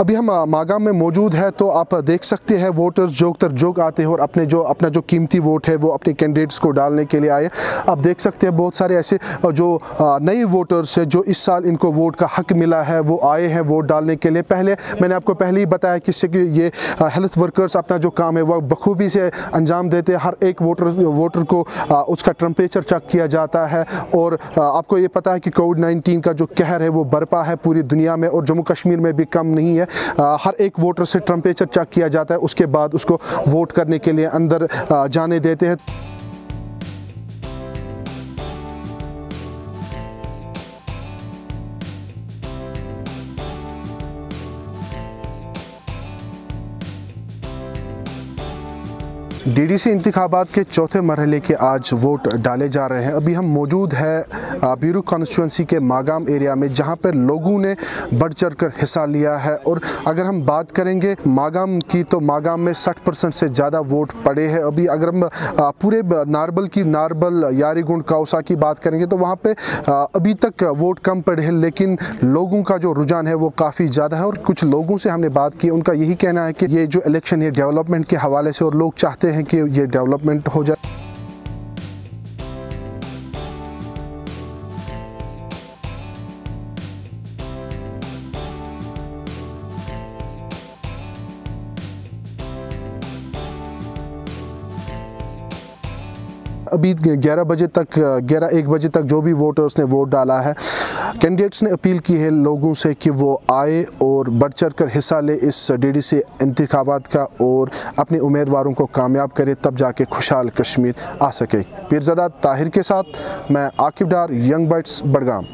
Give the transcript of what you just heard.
अभी हम मागाम में मौजूद है तो आप देख सकते हैं वोटर्स जोग तर जोग आते हैं और अपने जो, अपना जो कीमती वोट है, वो अपने कैंडिडेट्स को डालने के लिए आए आप देख सकते हैं बहुत सारे ऐसे जो नए वोटर्स हैं, जो इस साल इनको वोट का हक मिला है, वो आए हैं वोट डालने के लिए। पहले, मैंने आपको पहले ही बताया कि ये हेल्थ वर्कर्स अपना जो काम है वह बखूबी से अंजाम देते हैं। हर एक वोटर वोटर को उसका टेम्परेचर चेक किया जाता है और आपको ये पता है कि कोविड नाइन्टीन का जो कहर है, वो बरपा है पूरी दुनिया में और जम्मू कश्मीर में भी कम नहीं है। हर एक वोटर से टेम्परेचर चेक किया जाता है, उसके बाद उसको वोट करने के लिए अंदर जाने देते हैं। डीडीसी इंतबात के चौथे मरहले के आज वोट डाले जा रहे हैं। अभी हम मौजूद है बीरू कॉन्स्टिट्यूंसी के मागाम एरिया में, जहाँ पर लोगों ने बढ़ चढ़ कर हिस्सा लिया है। और अगर हम बात करेंगे मागाम की तो मागाम में 60 परसेंट से ज़्यादा वोट पड़े हैं। अभी अगर हम पूरे नारबल की, नारबल, यारीगुंड, काउसा की बात करेंगे तो वहाँ पर अभी तक वोट कम पड़े हैं, लेकिन लोगों का जो रुझान है वो काफ़ी ज़्यादा है। और कुछ लोगों से हमने बात की, उनका यही कहना है कि ये जो इलेक्शन है, डेवलपमेंट के हवाले से, और लोग चाहते हैं कि ये डेवलपमेंट हो जाए। अभी 11 बजे तक 11 एक बजे तक जो भी वोटर्स ने वोट डाला है। कैंडिडेट्स ने अपील की है लोगों से कि वो आए और बढ़ चढ़ कर हिस्सा ले इस डी डी सी इंतबात का और अपने उम्मीदवारों को कामयाब करे, तब जाके खुशहाल कश्मीर आ सके। पीरजदा ताहिर के साथ मैं आकिब डार, यंग बर्ड्स बड़गाम।